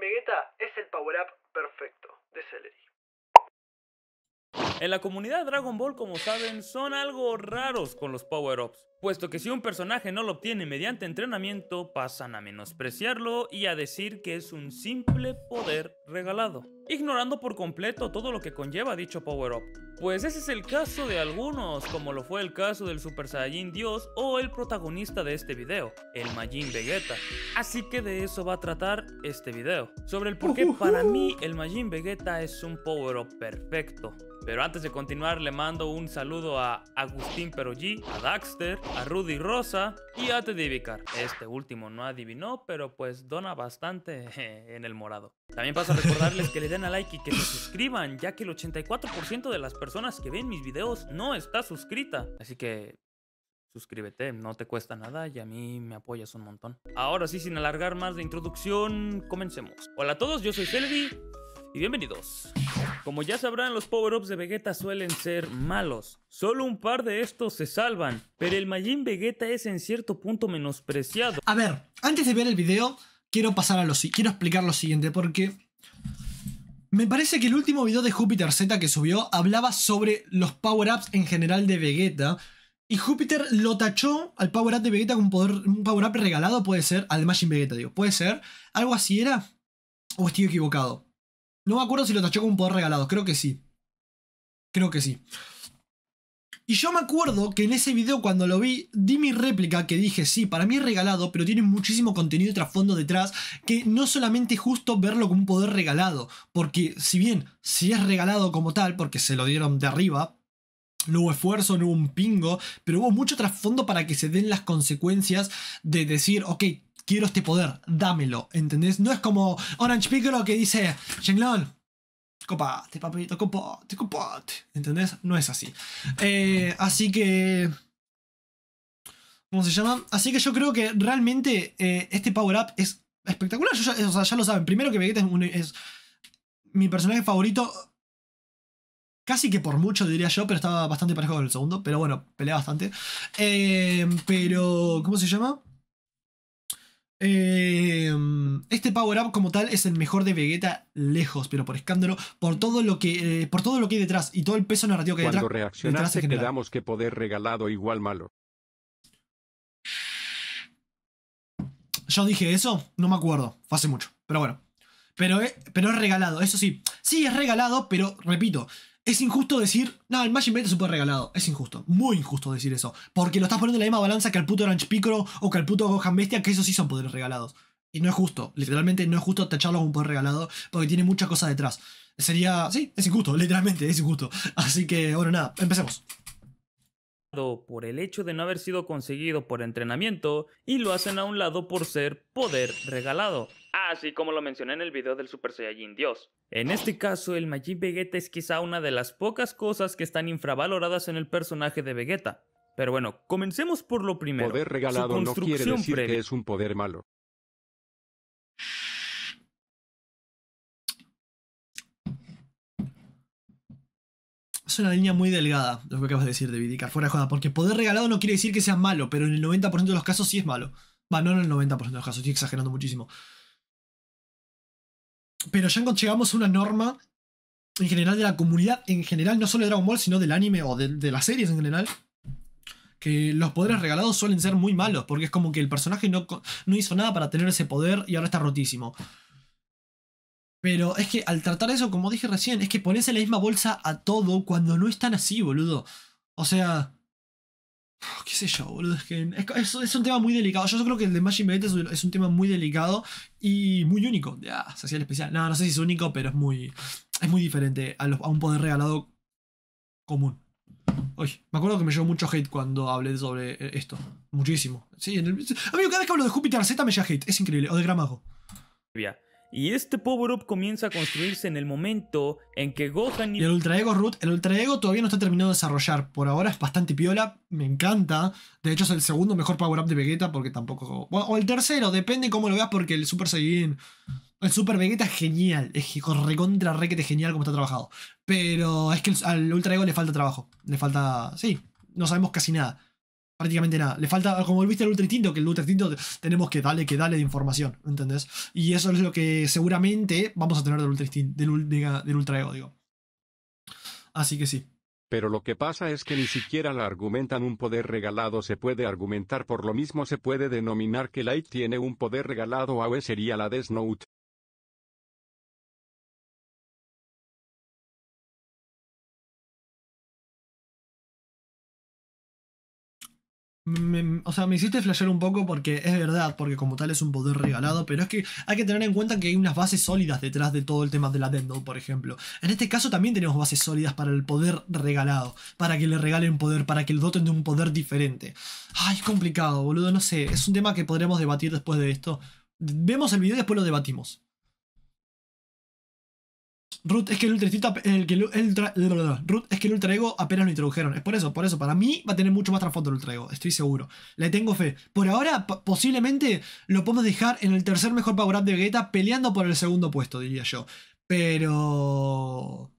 Vegeta es el power-up perfecto de Celery. En la comunidad Dragon Ball, como saben, son algo raros con los power-ups, puesto que si un personaje no lo obtiene mediante entrenamiento, pasan a menospreciarlo y a decir que es un simple poder regalado, ignorando por completo todo lo que conlleva dicho power-up. Pues ese es el caso de algunos, como lo fue el caso del Super Saiyajin Dios o el protagonista de este video, el Majin Vegeta. Así que de eso va a tratar este video, sobre el por qué para mí el Majin Vegeta es un power-up perfecto. Pero antes de continuar le mando un saludo a Agustín Perogí, a Daxter, a Rudy Rosa y a Teddy Vicar. Este último no adivinó, pero pues dona bastante en el morado. También paso a recordarles que le den a like y que se suscriban, ya que el 84% de las personas que ven mis videos no está suscrita. Así que suscríbete, no te cuesta nada y a mí me apoyas un montón. Ahora sí, sin alargar más de introducción, comencemos. Hola a todos, yo soy Selvi y bienvenidos. Como ya sabrán, los power-ups de Vegeta suelen ser malos. Solo un par de estos se salvan, pero el Majin Vegeta es en cierto punto menospreciado. A ver, antes de ver el video, quiero pasar a lo quiero explicar lo siguiente, porque me parece que el último video de Júpiter Z que subió hablaba sobre los power-ups en general de Vegeta. Y Júpiter lo tachó al power-up de Vegeta con un, poder, un power-up regalado, puede ser, al Majin Vegeta, digo, puede ser. ¿Algo así era? ¿O estoy equivocado? No me acuerdo si lo tachó con un poder regalado, creo que sí. Creo que sí. Y yo me acuerdo que en ese video cuando lo vi, di mi réplica que dije, sí, para mí es regalado, pero tiene muchísimo contenido y trasfondo detrás, que no solamente es justo verlo como un poder regalado, porque si bien, si es regalado como tal, porque se lo dieron de arriba, no hubo esfuerzo, no hubo un pingo, pero hubo mucho trasfondo para que se den las consecuencias de decir, ok, quiero este poder, dámelo, ¿entendés? No es como Orange Piccolo que dice, Shenlong, copate, papito, copate, copate, ¿entendés? No es así. Eh, así que... ¿Cómo se llama? Así que yo creo que realmente eh, este power-up es espectacular. Yo o sea, ya lo saben. Primero que Vegeta es, es mi personaje favorito Casi que por mucho diría yo, pero estaba bastante parejo con el segundo. Pero bueno, pelea bastante. Eh, pero, ¿cómo se llama? Eh, este power up como tal es el mejor de Vegeta lejos, pero por escándalo, por todo lo que, eh, por todo lo que hay detrás y todo el peso narrativo que hay Cuando detrás. reaccionaste detrás quedamos que poder regalado igual malo. Yo dije eso, no me acuerdo, fue hace mucho, pero bueno. Pero, es- pero es regalado, eso sí. Sí, es regalado, pero repito, es injusto decir, no, el Majin Vegeta es súper regalado. Es injusto, muy injusto decir eso. Porque lo estás poniendo en la misma balanza que al puto Orange Piccolo o que al puto Gohan Bestia, que esos sí son poderes regalados. Y no es justo, literalmente no es justo tacharlo como un poder regalado, porque tiene mucha cosa detrás. Sería, sí, es injusto, literalmente, es injusto. Así que, bueno, nada, empecemos. por el hecho de no haber sido conseguido por entrenamiento y lo hacen a un lado por ser poder regalado. Así como lo mencioné en el video del Super Saiyajin Dios. En este caso, el Majin Vegeta es quizá una de las pocas cosas que están infravaloradas en el personaje de Vegeta. Pero bueno, comencemos por lo primero. Poder su regalado no quiere decir previa. que es un poder malo. Es una línea muy delgada lo que acabas de decir, David fuera de joda, porque poder regalado no quiere decir que sea malo, pero en el 90% de los casos sí es malo. Va, no en el 90% de los casos, estoy exagerando muchísimo. Pero ya llegamos a una norma en general de la comunidad, en general, no solo de Dragon Ball, sino del anime o de, las series en general, que los poderes regalados suelen ser muy malos, porque es como que el personaje no hizo nada para tener ese poder y ahora está rotísimo. Pero es que al tratar eso, como dije recién, es que pones en la misma bolsa a todo cuando no es tan así, boludo. O sea. qué sé yo, boludo. Es que es, es- un tema muy delicado. Yo creo que el de Majin Vegeta es, un- tema muy delicado y muy único. Ya, se hacía el especial. No, no sé si es único, pero es muy. Es muy diferente a, un poder regalado común. Uy, me acuerdo que me llevó mucho hate cuando hablé sobre eh, esto. Muchísimo. Sí, en el, amigo, cada vez que hablo de Júpiter Z me llega hate. Es increíble. O de Gramago. Y este power-up comienza a construirse en el momento en que Gohan y el Ultra Ego Root, el Ultra Ego todavía no está terminado de desarrollar. Por ahora es bastante piola, me encanta. De hecho es el segundo mejor power up de Vegeta porque tampoco... o el tercero, depende cómo lo veas porque el Super Saiyan... El Super Vegeta es genial, es recontra requete genial como está trabajado. Pero es que al Ultra Ego le falta trabajo. Le falta... Sí, no sabemos casi nada. Prácticamente nada. Le falta, como viste el Ultra Instinto, que el Ultra Instinto tenemos que darle, que darle de información, ¿entendés? Y eso es lo que seguramente vamos a tener del Ultra Instinto, del, del Ultra Ego. Así que sí. Pero lo que pasa es que ni siquiera la argumentan un poder regalado se puede argumentar por lo mismo se puede denominar que Light tiene un poder regalado AOE sería la Death Note. Me- o sea, me hiciste flashear un poco porque es verdad, porque como tal es un poder regalado, pero es que hay que tener en cuenta que hay unas bases sólidas detrás de todo el tema de la Death Note, por ejemplo. En este caso también tenemos bases sólidas para el poder regalado, para que le regalen poder, para que le doten de un poder diferente. Ay, es complicado, boludo, no sé, es un tema que podremos debatir después de esto. Vemos el video y después lo debatimos. Root es que el ultra el el Root es que el ultra ego apenas lo introdujeron. Es por eso, por eso. Para mí va a tener mucho más trasfondo el ultra ego. Estoy seguro. Le tengo fe. Por ahora, posiblemente lo podemos dejar en el tercer mejor power up de Vegeta peleando por el segundo puesto, diría yo. Pero.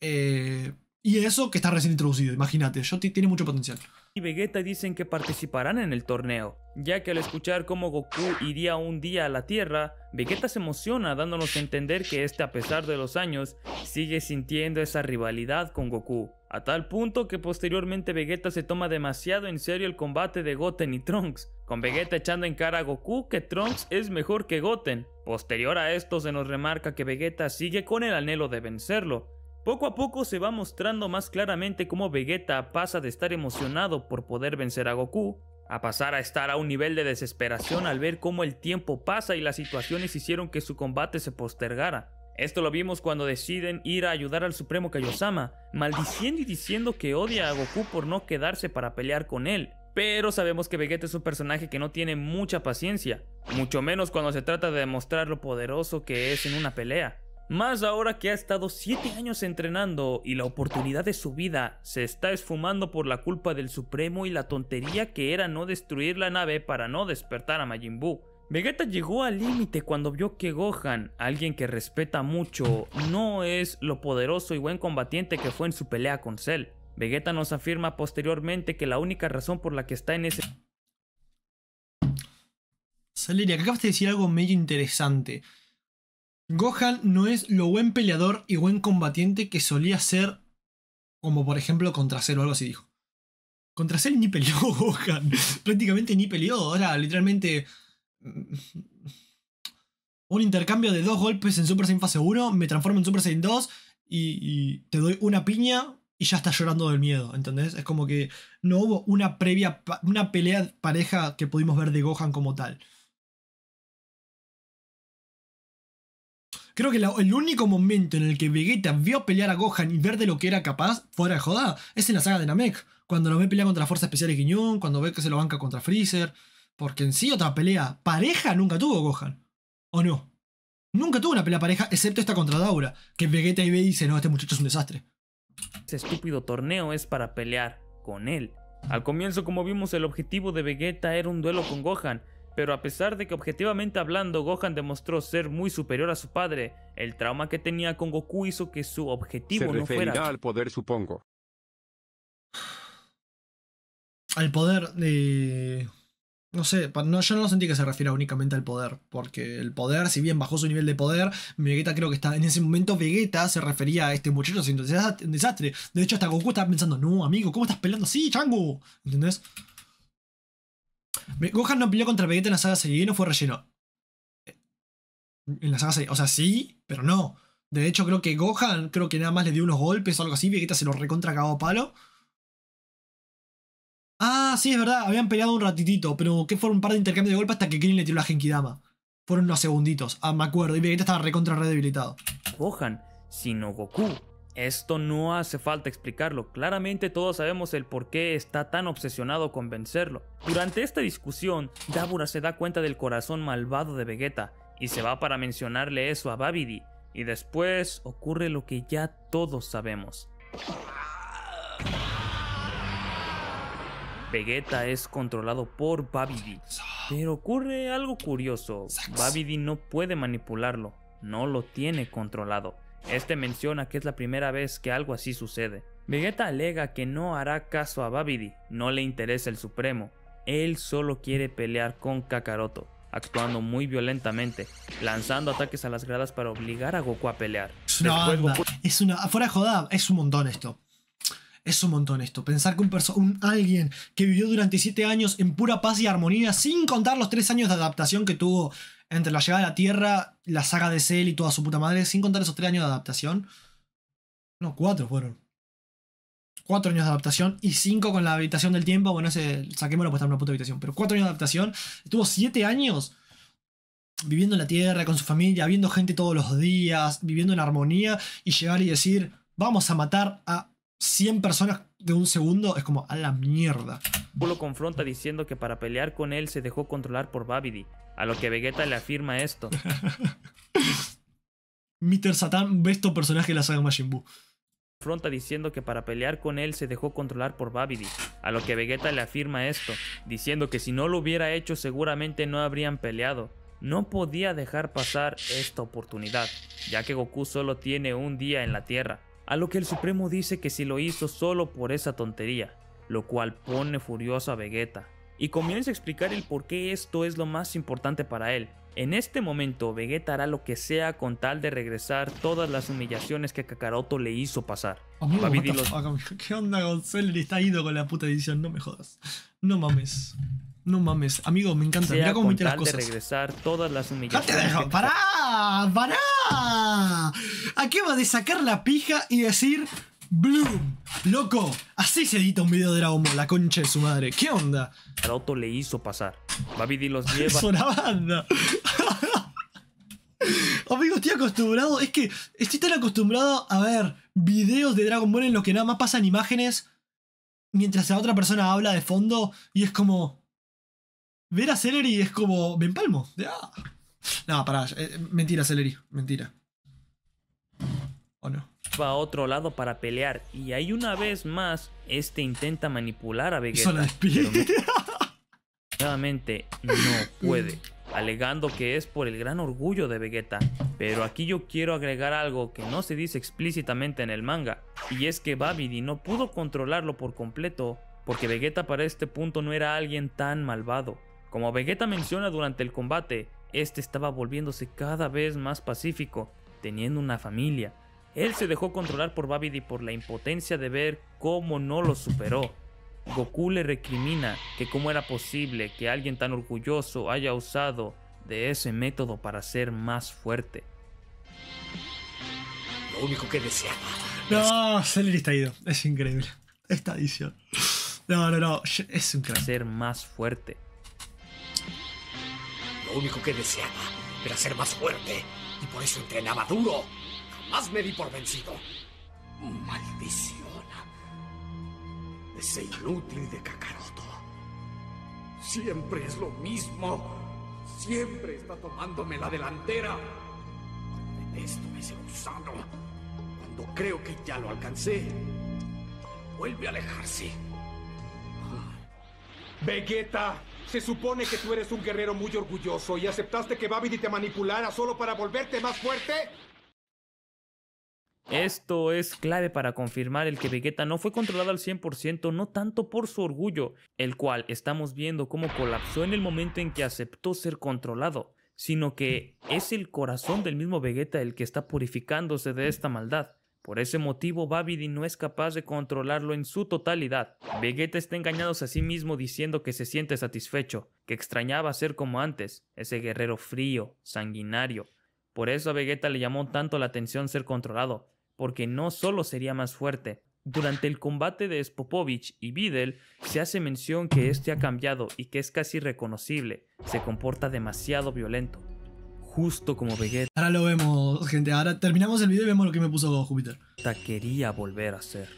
Eh, y eso que está recién introducido, imagínate. Yo tiene mucho potencial. Y Vegeta dicen que participarán en el torneo, ya que al escuchar cómo Goku iría un día a la Tierra, Vegeta se emociona dándonos a entender que este a pesar de los años sigue sintiendo esa rivalidad con Goku, a tal punto que posteriormente Vegeta se toma demasiado en serio el combate de Goten y Trunks, con Vegeta echando en cara a Goku que Trunks es mejor que Goten. Posterior a esto se nos remarca que Vegeta sigue con el anhelo de vencerlo, poco a poco se va mostrando más claramente cómo Vegeta pasa de estar emocionado por poder vencer a Goku a pasar a estar a un nivel de desesperación al ver cómo el tiempo pasa y las situaciones hicieron que su combate se postergara. Esto lo vimos cuando deciden ir a ayudar al Supremo Kaiosama, maldiciendo y diciendo que odia a Goku por no quedarse para pelear con él. Pero sabemos que Vegeta es un personaje que no tiene mucha paciencia, mucho menos cuando se trata de demostrar lo poderoso que es en una pelea. Más ahora que ha estado 7 años entrenando y la oportunidad de su vida se está esfumando por la culpa del Supremo y la tontería que era no destruir la nave para no despertar a Majin Buu. Vegeta llegó al límite cuando vio que Gohan, alguien que respeta mucho, no es lo poderoso y buen combatiente que fue en su pelea con Cell. Vegeta nos afirma posteriormente que la única razón por la que está en ese Saleria, acabas de decir algo medio interesante. Gohan no es lo buen peleador y buen combatiente que solía ser, como por ejemplo contra Cell o algo así dijo. Contra Cell ni peleó Gohan, prácticamente ni peleó, ahora literalmente mm, un intercambio de dos golpes en Super Saiyan fase 1, me transformo en Super Saiyan 2 y, y te doy una piña y ya estás llorando del miedo, ¿entendés? Es como que no hubo una previa, una pelea pareja que pudimos ver de Gohan como tal. Creo que el único momento en el que Vegeta vio pelear a Gohan y ver de lo que era capaz, fuera de joda, es en la saga de Namek. Cuando lo ve pelear contra la Fuerza Especial de Guiñón, cuando ve que se lo banca contra Freezer. Porque en sí otra pelea pareja nunca tuvo Gohan. ¿O no? Nunca tuvo una pelea pareja, excepto esta contra Daura. Que Vegeta y ve y dice, no, este muchacho es un desastre. ese estúpido torneo es para pelear con él. Al comienzo, como vimos, el objetivo de Vegeta era un duelo con Gohan, pero a pesar de que objetivamente hablando Gohan demostró ser muy superior a su padre, el trauma que tenía con Goku hizo que su Se objetivo no fuera al poder supongo. Al poder de... No sé, no, yo no sentí que se refiera únicamente al poder, porque el poder, si bien bajó su nivel de poder, Vegeta creo que está, en ese momento Vegeta se refería a este muchacho siendo un desastre. De hecho, hasta Goku estaba pensando, no, amigo, ¿cómo estás peleando así, chango? ¿Entendés? Gohan no peleó contra Vegeta en la saga Saiyajin, no fue relleno. En la saga Saiyajin, o sea, sí, pero no. De hecho, creo que Gohan, creo que nada más le dio unos golpes o algo así, Vegeta se lo recontra cagó a palo. Ah, sí, es verdad, habían peleado un ratitito, pero que fueron un par de intercambios de golpes hasta que Krillin le tiró la Genkidama. Fueron unos segunditos, ah, me acuerdo, y Vegeta estaba recontra re debilitado. Gohan, sino Goku. Esto no hace falta explicarlo, claramente todos sabemos el por qué está tan obsesionado con vencerlo. Durante esta discusión, Dabura se da cuenta del corazón malvado de Vegeta y se va para mencionarle eso a Babidi, y después ocurre lo que ya todos sabemos. Vegeta es controlado por Babidi, pero ocurre algo curioso. Babidi no puede manipularlo, no lo tiene controlado. Este menciona que es la primera vez que algo así sucede. Vegeta alega que no hará caso a Babidi, no le interesa el Supremo. Él solo quiere pelear con Kakaroto, actuando muy violentamente, lanzando ataques a las gradas para obligar a Goku a pelear. Es una Después banda. Goku Es una. Fuera de joda, es un montón esto. Es un montón esto. Pensar que un, un alguien que vivió durante 7 años en pura paz y armonía, sin contar los 3 años de adaptación que tuvo entre la llegada a la Tierra, la saga de Cell y toda su puta madre, sin contar esos 3 años de adaptación. No, 4 fueron. 4 años de adaptación y 5 con la habitación del tiempo. Bueno, ese saquémoslo para estar en una puta habitación. Pero 4 años de adaptación. Estuvo 7 años viviendo en la tierra con su familia, viendo gente todos los días, viviendo en armonía y llegar y decir, vamos a matar a 100 personas de un segundo, es como a la mierda. lo confronta diciendo que para pelear con él se dejó controlar por Babidi, a lo que Vegeta le afirma esto. Mr. Satan, besto personaje de la saga Majin Buu. confronta diciendo que para pelear con él se dejó controlar por Babidi, a lo que Vegeta le afirma esto, diciendo que si no lo hubiera hecho seguramente no habrían peleado. No podía dejar pasar esta oportunidad, ya que Goku solo tiene un día en la Tierra, a lo que el Supremo dice que si lo hizo solo por esa tontería, lo cual pone furioso a Vegeta, y comienza a explicar el por qué esto es lo más importante para él. En este momento, Vegeta hará lo que sea con tal de regresar todas las humillaciones que Kakaroto le hizo pasar. Amigo, los-? ¿qué onda Celery? Está ido con la puta edición, no me jodas. No mames. No mames. Amigo, me encanta. Mirá sea cómo mete las tal de cosas. regresar todas las ¡No te humillaciones. dejo! que- ¡Pará! ¡Pará! Acaba de sacar la pija y decir Bloom. Loco, así se edita un video de Dragon Ball, la concha de su madre. ¿Qué onda? Kakaroto le hizo pasar. Babidi los lleva Es una banda. Amigo, estoy acostumbrado. Es que estoy tan acostumbrado a ver videos de Dragon Ball en los que nada más pasan imágenes mientras la otra persona habla de fondo y es como. Ver a Celery es como. Me empalmo. Ah. No, pará. eh, mentira, Celery. Mentira. ¿O no? A otro lado para pelear y ahí una vez más este intenta manipular a Vegeta. Nuevamente no puede, alegando que es por el gran orgullo de Vegeta. Pero aquí yo quiero agregar algo que no se dice explícitamente en el manga, y es que Babidi no pudo controlarlo por completo, porque Vegeta para este punto no era alguien tan malvado. Como Vegeta menciona durante el combate, este estaba volviéndose cada vez más pacífico, teniendo una familia. Él se dejó controlar por Babidi por la impotencia de ver cómo no lo superó. Goku le recrimina que cómo era posible que alguien tan orgulloso haya usado de ese método para ser más fuerte. Lo único que deseaba. No, Celery está ido. Es increíble. Esta edición. No, no, no. Es un crack. Ser más fuerte. Lo único que deseaba era ser más fuerte. Y por eso entrenaba duro. Jamás me di por vencido. Maldición. Ese inútil de Kakaroto. Siempre es lo mismo. Siempre está tomándome la delantera. Detesto ese gusano. Cuando creo que ya lo alcancé, vuelve a alejarse. Vegeta, se supone que tú eres un guerrero muy orgulloso y aceptaste que Babidi te manipulara solo para volverte más fuerte. Esto es clave para confirmar el que Vegeta no fue controlado al 100% no tanto por su orgullo, el cual estamos viendo cómo colapsó en el momento en que aceptó ser controlado, sino que es el corazón del mismo Vegeta el que está purificándose de esta maldad. Por ese motivo Babidi no es capaz de controlarlo en su totalidad. Vegeta está engañándose a sí mismo diciendo que se siente satisfecho, que extrañaba ser como antes, ese guerrero frío, sanguinario. Por eso a Vegeta le llamó tanto la atención ser controlado, porque no solo sería más fuerte. Durante el combate de Spopovich y Videl se hace mención que este ha cambiado y que es casi reconocible, se comporta demasiado violento. Justo como Vegeta Ahora lo vemos, gente. Ahora terminamos el video y vemos lo que me puso Júpiter. quería volver a ser.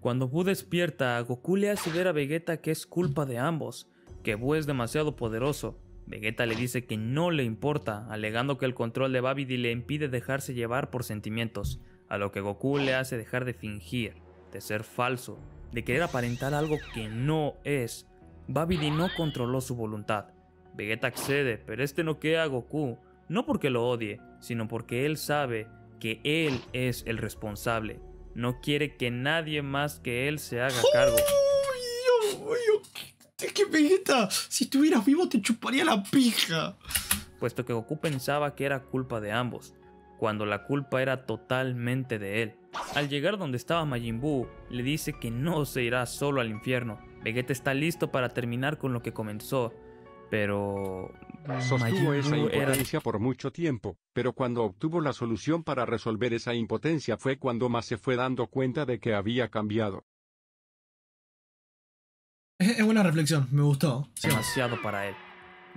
Cuando Buu despierta, Goku le hace ver a Vegeta que es culpa de ambos, que Buu es demasiado poderoso. Vegeta le dice que no le importa, alegando que el control de Babidi le impide dejarse llevar por sentimientos, a lo que Goku le hace dejar de fingir, de ser falso, de querer aparentar algo que no es. Babidi no controló su voluntad. Vegeta accede, pero este no queda a Goku, no porque lo odie, sino porque él sabe que él es el responsable. No quiere que nadie más que él se haga cargo. Uy, Dios mío, es que Vegeta, si estuvieras vivo te chuparía la pija. puesto que Goku pensaba que era culpa de ambos, cuando la culpa era totalmente de él. Al llegar donde estaba Majin Buu, le dice que no se irá solo al infierno. Vegeta está listo para terminar con lo que comenzó, pero Sostuvo Majin esa Buu era impotencia por mucho tiempo, pero cuando obtuvo la solución para resolver esa impotencia fue cuando más se fue dando cuenta de que había cambiado. Es, buena reflexión, me gustó. Sí, demasiado para él.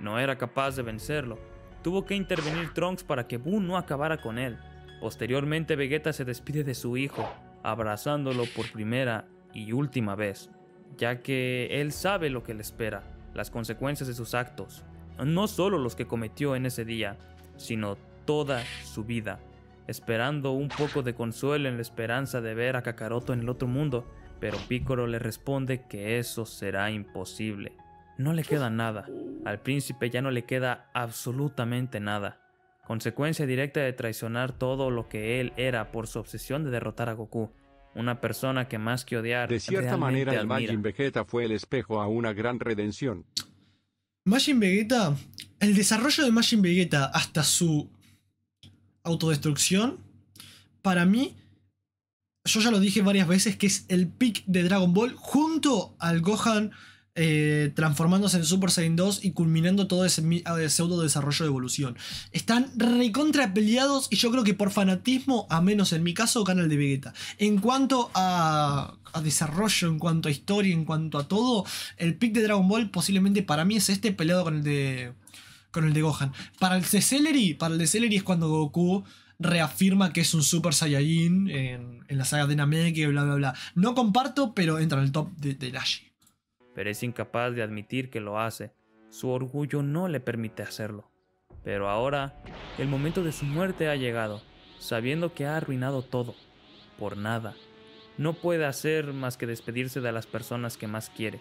No era capaz de vencerlo. Tuvo que intervenir Trunks para que Buu no acabara con él. Posteriormente Vegeta se despide de su hijo, abrazándolo por primera y última vez, ya que él sabe lo que le espera, las consecuencias de sus actos, no solo los que cometió en ese día, sino toda su vida, esperando un poco de consuelo en la esperanza de ver a Kakaroto en el otro mundo, pero Piccolo le responde que eso será imposible. No le queda nada. Al príncipe ya no le queda absolutamente nada. Consecuencia directa de traicionar todo lo que él era por su obsesión de derrotar a Goku. Una persona que más que odiar De cierta manera el. Majin Vegeta fue el espejo a una gran redención. Majin Vegeta, el desarrollo de Majin Vegeta hasta su autodestrucción, para mí, yo ya lo dije varias veces, que es el pick de Dragon Ball junto al Gohan eh, transformándose en Super Saiyan 2 y culminando todo ese eh, pseudo desarrollo de evolución. Están recontra peleados y yo creo que por fanatismo, a menos en mi caso, gana el de Vegeta. En cuanto a, a desarrollo, en cuanto a historia, en cuanto a todo, el pick de Dragon Ball posiblemente para mí es este peleado con el de con el de Gohan. Para el de Celery, para el de Celery es cuando Goku reafirma que es un Super Saiyajin en, en la saga de Namek y bla bla bla. No comparto, pero entra en el top de, de Nashi. pero es incapaz de admitir que lo hace. Su orgullo no le permite hacerlo. Pero ahora, el momento de su muerte ha llegado, sabiendo que ha arruinado todo, por nada. No puede hacer más que despedirse de las personas que más quiere,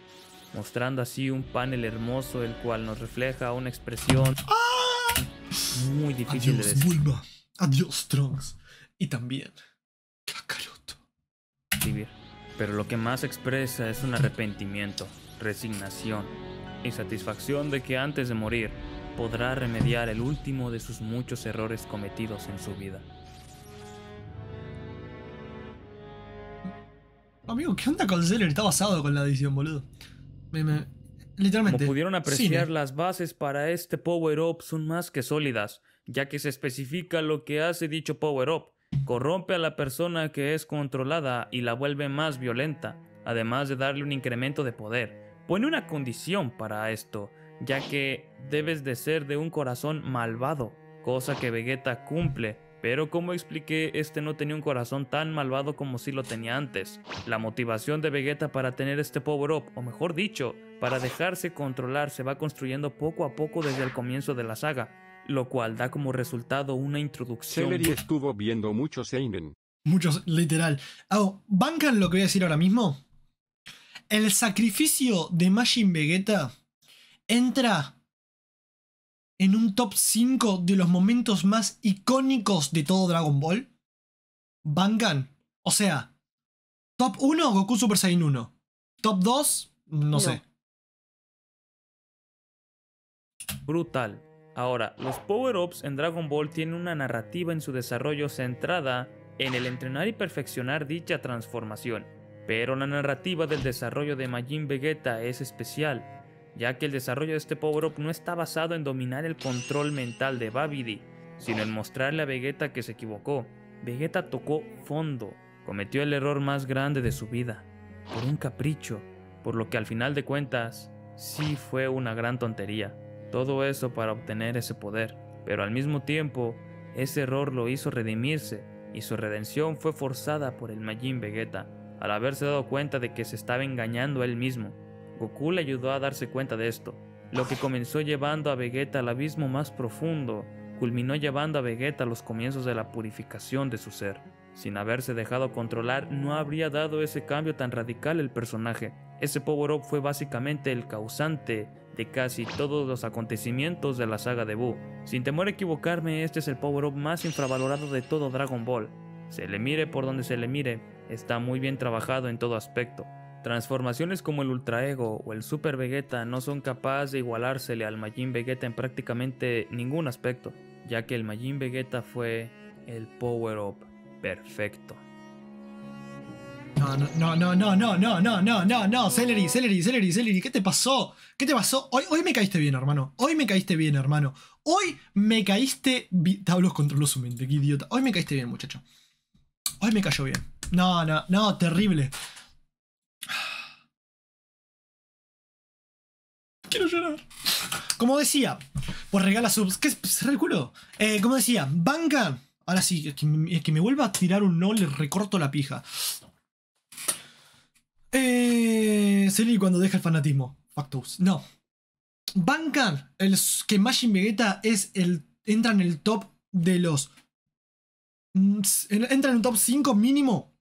mostrando así un panel hermoso el cual nos refleja una expresión muy difícil de Adiós, describir. Bulma. Adiós, Trunks. Y también Kakaroto. describir, pero lo que más expresa es un arrepentimiento, resignación y satisfacción de que antes de morir podrá remediar el último de sus muchos errores cometidos en su vida. Amigo, ¿qué onda con Celery? Está basado con la edición, boludo. Me- me- literalmente. Como pudieron apreciar, cine. las bases para este power-up son más que sólidas, ya que se especifica lo que hace dicho power-up. Corrompe a la persona que es controlada y la vuelve más violenta, además de darle un incremento de poder. Pone una condición para esto, ya que debes de ser de un corazón malvado, cosa que Vegeta cumple. Pero como expliqué, este no tenía un corazón tan malvado como si lo tenía antes. La motivación de Vegeta para tener este power-up, o mejor dicho, para dejarse controlar, se va construyendo poco a poco desde el comienzo de la saga, lo cual da como resultado una introducción. Celery estuvo viendo mucho Seinen. Muchos, literal. Ah, ¿Bancan lo que voy a decir ahora mismo? El sacrificio de Majin Vegeta entra en un top 5 de los momentos más icónicos de todo Dragon Ball. ¿Bancan? O sea, top 1, Goku Super Saiyan 1. Top 2, no, sé. brutal. Ahora, los power-ups en Dragon Ball tienen una narrativa en su desarrollo centrada en el entrenar y perfeccionar dicha transformación, pero la narrativa del desarrollo de Majin Vegeta es especial, ya que el desarrollo de este power-up no está basado en dominar el control mental de Babidi, sino en mostrarle a Vegeta que se equivocó. Vegeta tocó fondo, cometió el error más grande de su vida, por un capricho, por lo que al final de cuentas, sí fue una gran tontería. Todo eso para obtener ese poder, pero al mismo tiempo, ese error lo hizo redimirse, y su redención fue forzada por el Majin Vegeta, al haberse dado cuenta de que se estaba engañando a él mismo. Goku le ayudó a darse cuenta de esto, lo que comenzó llevando a Vegeta al abismo más profundo, culminó llevando a Vegeta a los comienzos de la purificación de su ser. Sin haberse dejado controlar, no habría dado ese cambio tan radical el personaje. Ese power-up fue básicamente el causante de casi todos los acontecimientos de la saga de Buu. Sin temor a equivocarme, este es el power-up más infravalorado de todo Dragon Ball. Se le mire por donde se le mire, está muy bien trabajado en todo aspecto. Transformaciones como el Ultra Ego o el Super Vegeta no son capaces de igualársele al Majin Vegeta en prácticamente ningún aspecto, ya que el Majin Vegeta fue el Power Up perfecto. No, no, no, no, no, no, no, no, no, no, Celery, Celery, Celery, Celery, ¿qué te pasó? ¿Qué te pasó? Hoy, hoy me caíste bien, hermano. Hoy me caíste bien, hermano. Hoy me caíste. Tablos controló su mente, qué idiota. Hoy me caíste bien, muchacho. Hoy me cayó bien. No, no, no, terrible. Quiero llorar. Como decía, pues regala subs. ¿Qué el culo? Eh, como decía, banca. Ahora sí, es que, me- es que me vuelva a tirar un no, le recorto la pija. Eh. Cuando deja el fanatismo. Factos. No. Bancan el que Majin Vegeta es el. entra en el top de los. mm, entra en el top 5 mínimo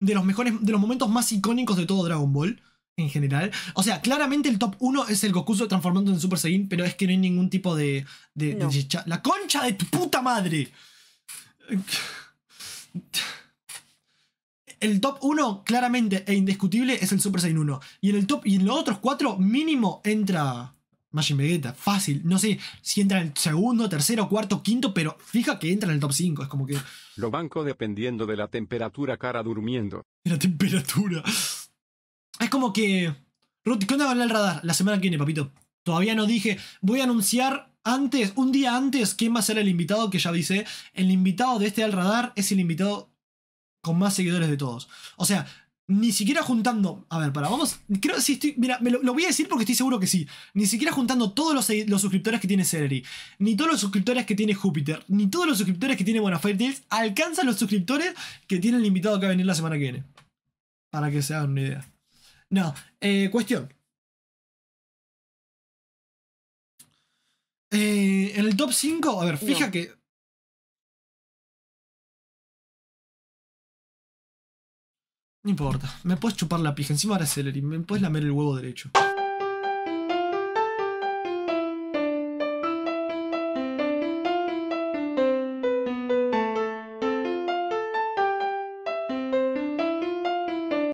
de los mejores. de los momentos más icónicos de todo Dragon Ball. En general. O sea, claramente el top 1 es el Goku transformando en Super Saiyan, pero es que no hay ningún tipo de. de, de No. ¡La concha de tu puta madre! El top 1, claramente e indiscutible, es el Super Saiyan 1. Y en el top, y en los otros 4, mínimo entra Majin Vegeta. Fácil. No sé si entra en el segundo, tercero, cuarto, quinto, pero fija que entra en el top 5. Es como que. Lo banco dependiendo de la temperatura cara durmiendo. La temperatura. Es como que. Ruth, ¿qué onda con el radar? La semana que viene, papito. Todavía no dije. Voy a anunciar antes, un día antes, quién va a ser el invitado que ya avisé. El invitado de este al radar es el invitado con más seguidores de todos. O sea, ni siquiera juntando. A ver, para, vamos. Creo que sí estoy. Mira, me lo, voy a decir porque estoy seguro que sí. Ni siquiera juntando todos los, suscriptores que tiene Celery, ni todos los suscriptores que tiene Júpiter, ni todos los suscriptores que tiene Bonafide Tales, alcanzan los suscriptores que tiene el invitado que va a venir la semana que viene. Para que se hagan una idea. No, eh, cuestión. Eh, en el top 5, a ver, fija No. que. No importa, me puedes chupar la pija. Encima ahora es Celery, me puedes lamer el huevo derecho.